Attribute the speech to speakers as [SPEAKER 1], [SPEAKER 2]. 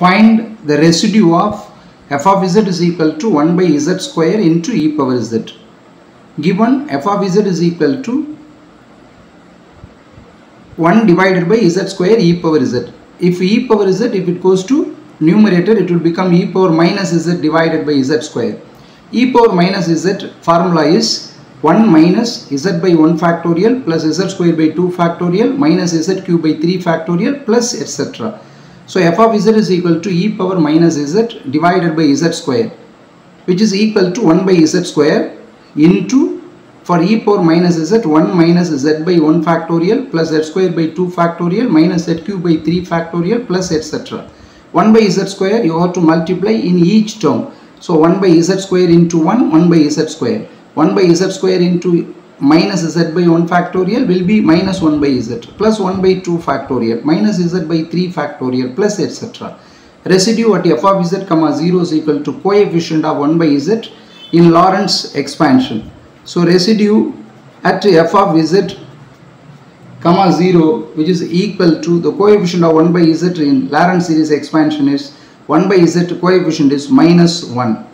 [SPEAKER 1] find the residue of f of z is equal to 1 by z square into e power z. Given f of z is equal to 1 divided by z square e power z. If e power z, if it goes to numerator, it will become e power minus z divided by z square. e power minus z formula is 1 minus z by 1 factorial plus z square by 2 factorial minus z cube by 3 factorial plus etc. So f of z is equal to e power minus z divided by z square which is equal to 1 by z square into for e power minus z 1 minus z by 1 factorial plus z square by 2 factorial minus z cube by 3 factorial plus etc. 1 by z square you have to multiply in each term. So 1 by z square into 1 1 by z square 1 by z square into minus z by 1 factorial will be minus 1 by z plus 1 by 2 factorial minus z by 3 factorial plus etc. Residue at f of z comma 0 is equal to coefficient of 1 by z in Laurent's expansion. So residue at f of z comma 0 which is equal to the coefficient of 1 by z in Laurent's series expansion is 1 by z coefficient is minus 1